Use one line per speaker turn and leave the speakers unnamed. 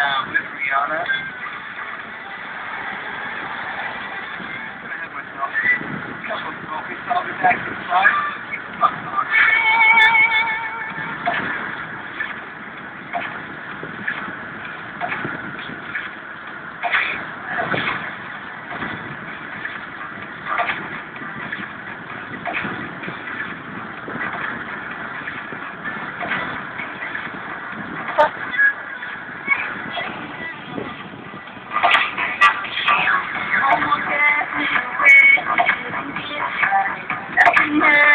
uh, with Rihanna.